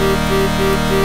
Müzik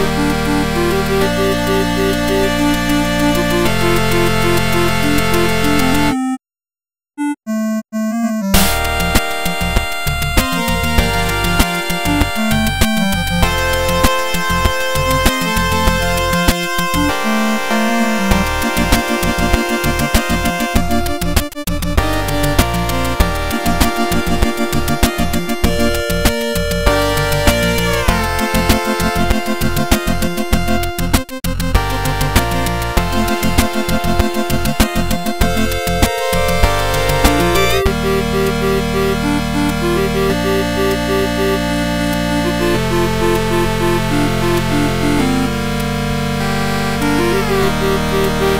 Música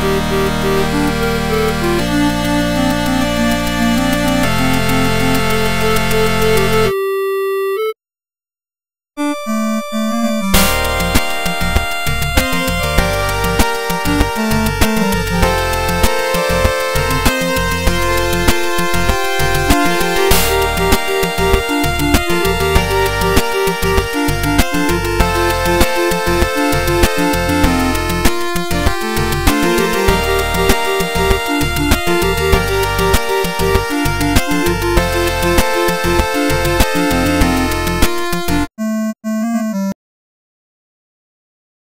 Thank you.